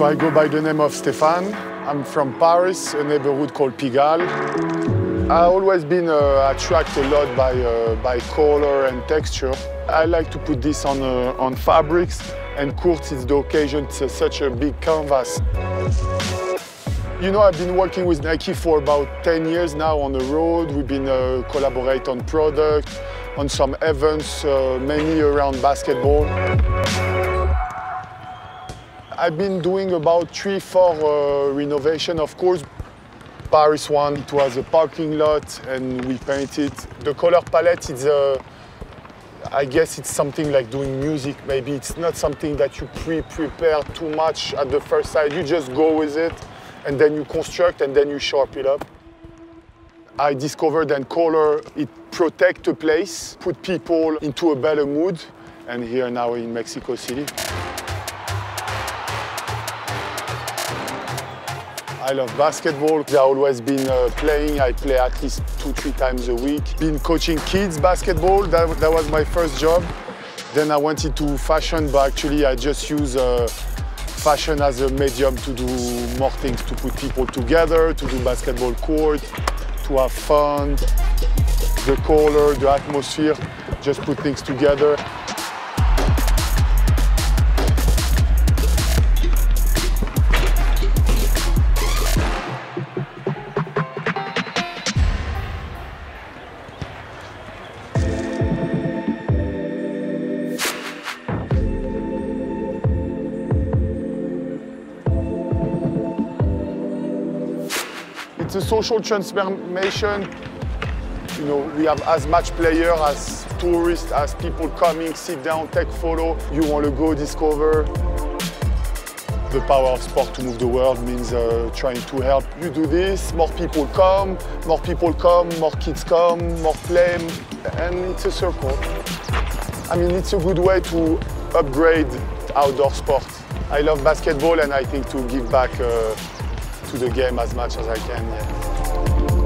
I go by the name of Stéphane. I'm from Paris, a neighborhood called Pigalle. I've always been uh, attracted a lot by, uh, by color and texture. I like to put this on, uh, on fabrics and court is the occasion, it's uh, such a big canvas. You know, I've been working with Nike for about 10 years now on the road. We've been uh, collaborate on product, on some events, uh, mainly around basketball. I've been doing about three, four uh, renovation, of course. Paris one, it was a parking lot and we painted. The color palette is, uh, I guess it's something like doing music maybe. It's not something that you pre-prepare too much at the first sight. You just go with it and then you construct and then you sharp it up. I discovered that color, it protect a place, put people into a better mood, and here now in Mexico City. I love basketball. I've always been uh, playing. I play at least two, three times a week. Been coaching kids basketball. That, that was my first job. Then I went into fashion, but actually I just use uh, fashion as a medium to do more things, to put people together, to do basketball court, to have fun, the color, the atmosphere, just put things together. It's a social transformation. You know, we have as much player as tourists, as people coming, sit down, take photo. You want to go discover. The power of sport to move the world means uh, trying to help you do this. More people come, more people come, more kids come, more play, and it's a circle. I mean, it's a good way to upgrade outdoor sport. I love basketball and I think to give back uh, to the game as much as I can, yeah.